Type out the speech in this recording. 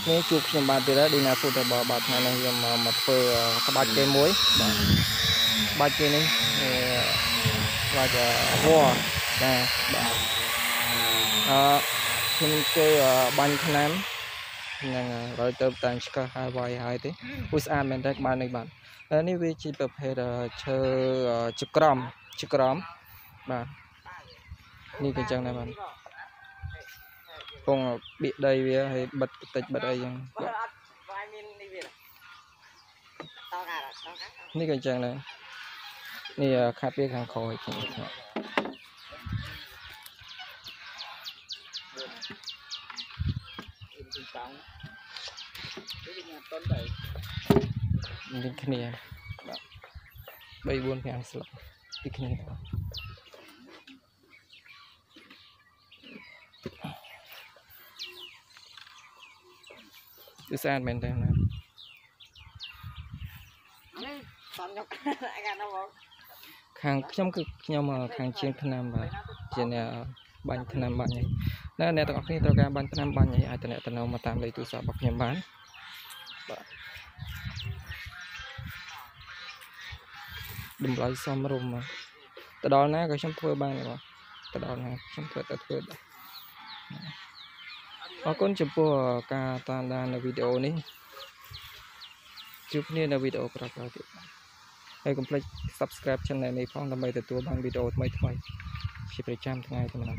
អរគ្នាជួបខ្ញុំបានទៀតហើយដូចណាពុទ្ធបើបាទថ្ងៃនេះខ្ញុំមកធ្វើក្បាច់គេមួយបាទក្បាច់គេនេះក្បាច់វ័ចាបាទអឺខ្ញុំគេបាញ់ថ្នាំហ្នឹងរយទៅតាំងឆ្កឹះហើយវាយហើយទេពុះស្អាតមែនតើក្បាលនេះបាទនេះវាជាប្រភេទឈើចក្រមចក្រមបាទនេះក៏ចឹងដែរបាទ ពងបៀកដីវាហើយបិទតិចបិទអីចឹងនេះក៏ចឹងដែរនេះខាត់វាខាងក្រោយខ្ញុំនេះគ្នាបាទ3 4 5ស្លឹកពីគ្នា គឺស្អាតមែនតើណាខាងខ្ញុំគឺខ្ញុំខាងជាងឆ្នាំបាទជាអ្នកបាញ់ឆ្នាំបាញ់នេះណាអ្នកទាំងអស់គ្នាត្រូវការបាញ់ឆ្នាំបាញ់នេះអាចតំណតំណមកតាមលេខទូរស័ព្ទរបស់ខ្ញុំបានបាទតម្លៃសមរម្យទៅដល់ណាក៏ខ្ញុំធ្វើបានបាទទៅដល់ណាខ្ញុំធ្វើតែធ្វើដែរ អរគុណចំពោះការតាមដាននៅវីដេអូនេះជួបគ្នានៅវីដេអូក្រោយៗទៀតហើយកុំភ្លេច Subscribe Channel នេះផងដើម្បីទទួលបានវីដេអូថ្មីៗជាប្រចាំថ្ងៃទៅម្ដង